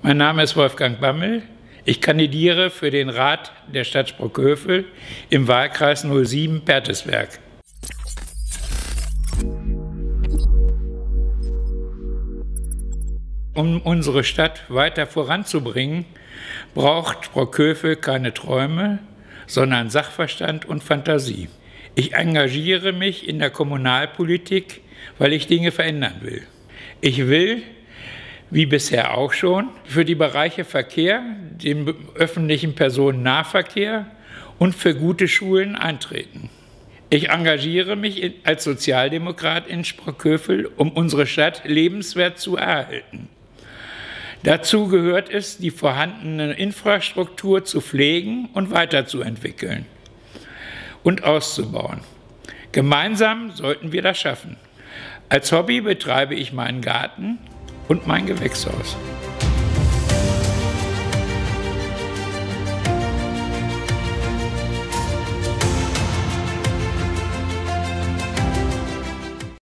Mein Name ist Wolfgang Bammel. Ich kandidiere für den Rat der Stadt Sprockhövel im Wahlkreis 07 Bertesberg. Um unsere Stadt weiter voranzubringen, braucht Sprockhövel keine Träume, sondern Sachverstand und Fantasie. Ich engagiere mich in der Kommunalpolitik, weil ich Dinge verändern will. Ich will, wie bisher auch schon, für die Bereiche Verkehr, den öffentlichen Personennahverkehr und für gute Schulen eintreten. Ich engagiere mich als Sozialdemokrat in Sprockhövel, um unsere Stadt lebenswert zu erhalten. Dazu gehört es, die vorhandene Infrastruktur zu pflegen und weiterzuentwickeln und auszubauen. Gemeinsam sollten wir das schaffen. Als Hobby betreibe ich meinen Garten und mein Gewächshaus.